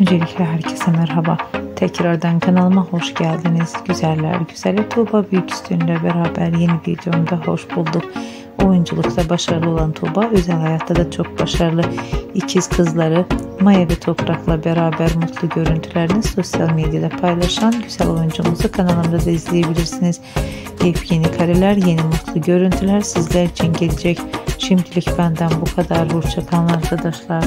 Öncelikle herkese merhaba. Tekrardan kanalıma hoş geldiniz. Güzeller güzeli Tuğba Büyüküstün'le beraber yeni videomda hoş bulduk. Oyunculukta başarılı olan Tuğba özel hayatta da çok başarılı. İkiz kızları Maya ve Toprak'la beraber mutlu görüntülerini sosyal medyada paylaşan güzel oyuncumuzu kanalımda da izleyebilirsiniz. Yepyeni kareler, yeni mutlu görüntüler sizler için gelecek. Şimdilik benden bu kadar. Hoşçakalın arkadaşlar.